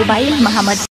mobile महामध्ये